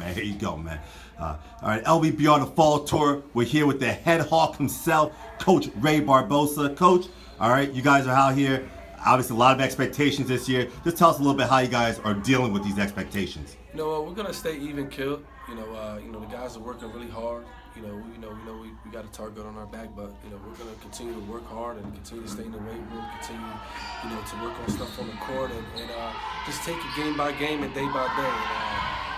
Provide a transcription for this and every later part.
man. Here you go, man. Uh, all right, LBB on the fall tour. We're here with the head hawk himself, Coach Ray Barbosa. Coach, all right, you guys are out here. Obviously, a lot of expectations this year. Just tell us a little bit how you guys are dealing with these expectations. You know, uh, we're gonna stay even killed. You know, uh, you know the guys are working really hard. You know, we, you know, we know we, we got a target on our back, but you know we're gonna continue to work hard and continue to stay in the weight room, continue, you know, to work on stuff on the court and, and uh, just take it game by game and day by day. And, uh,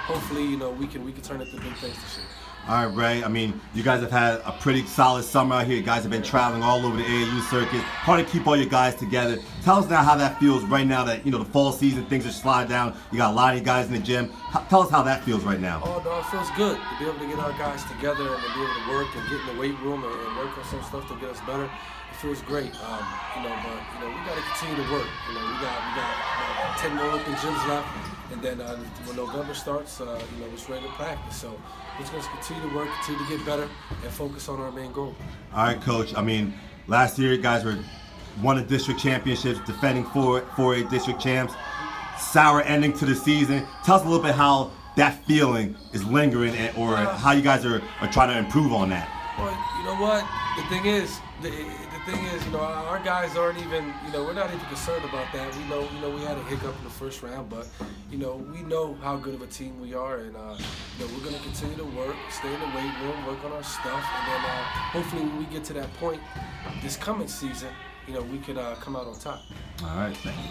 hopefully, you know, we can we can turn it to big things this year. All right, Ray. I mean, you guys have had a pretty solid summer out here. You guys have been traveling all over the AAU circuit. Hard to keep all your guys together. Tell us now how that feels right now that, you know, the fall season, things are sliding down. You got a lot of you guys in the gym. Tell us how that feels right now. Oh, no, it feels good to be able to get our guys together and to be able to work and get in the weight room and, and work on some stuff to get us better. It feels great. Um, you know, but, you know, we got to continue to work. You know, we got, we got uh, 10 more open gyms left. And then uh, when November starts, uh, you know, it's ready to practice. So we're just going to continue to work, continue to get better, and focus on our main goal. All right, Coach. I mean, last year you guys were won the district championships, defending four, 4A district champs. Sour ending to the season. Tell us a little bit how that feeling is lingering and, or how you guys are, are trying to improve on that. Well, you know what? The thing is, the, the thing is, you know, our guys aren't even, you know, we're not even concerned about that. We know, you know, we had a hiccup in the first round, but, you know, we know how good of a team we are, and, uh, you know, we're going to continue to work, stay in the weight room, work on our stuff, and then uh, hopefully when we get to that point this coming season, you know, we could uh, come out on top. All right, thank you.